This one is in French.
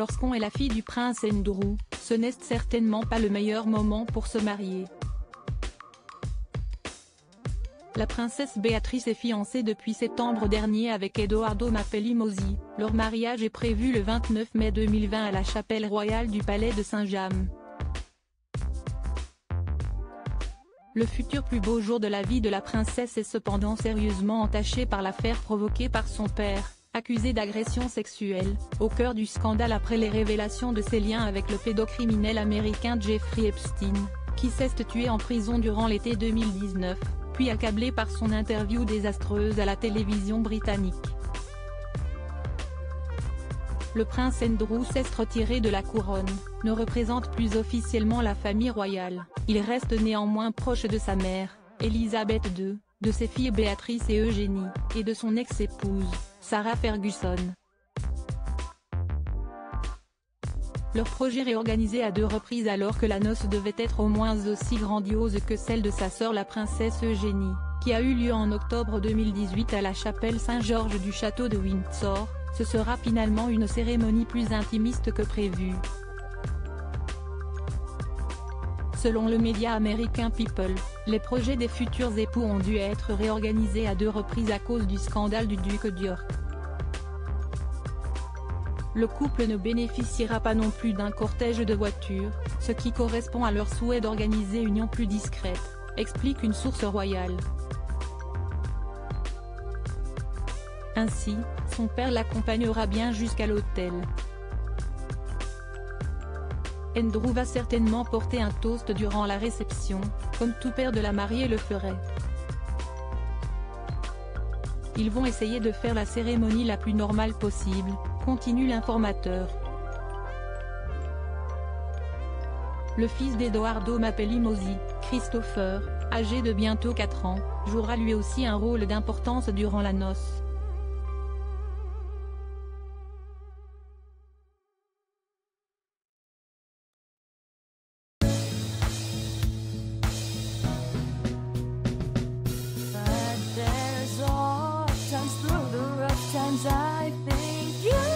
Lorsqu'on est la fille du prince Andrew, ce n'est certainement pas le meilleur moment pour se marier. La princesse Béatrice est fiancée depuis septembre dernier avec Edoardo Mapelli Mosi. Leur mariage est prévu le 29 mai 2020 à la chapelle royale du palais de Saint-James. Le futur plus beau jour de la vie de la princesse est cependant sérieusement entaché par l'affaire provoquée par son père, accusé d'agression sexuelle, au cœur du scandale après les révélations de ses liens avec le pédocriminel américain Jeffrey Epstein, qui s'est tué en prison durant l'été 2019, puis accablé par son interview désastreuse à la télévision britannique. Le prince Andrew s'est retiré de la couronne, ne représente plus officiellement la famille royale, il reste néanmoins proche de sa mère, Elisabeth II, de ses filles Béatrice et Eugénie, et de son ex-épouse, Sarah Ferguson. Leur projet réorganisé à deux reprises alors que la noce devait être au moins aussi grandiose que celle de sa sœur la princesse Eugénie, qui a eu lieu en octobre 2018 à la chapelle Saint-Georges du château de Windsor, ce sera finalement une cérémonie plus intimiste que prévu. Selon le média américain People, les projets des futurs époux ont dû être réorganisés à deux reprises à cause du scandale du duc d'York. Le couple ne bénéficiera pas non plus d'un cortège de voitures, ce qui correspond à leur souhait d'organiser une union plus discrète, explique une source royale. Ainsi, son père l'accompagnera bien jusqu'à l'hôtel. Andrew va certainement porter un toast durant la réception, comme tout père de la mariée le ferait. Ils vont essayer de faire la cérémonie la plus normale possible, continue l'informateur. Le fils d'Edoardo Mapelli Mosi, Christopher, âgé de bientôt 4 ans, jouera lui aussi un rôle d'importance durant la noce. of times I think you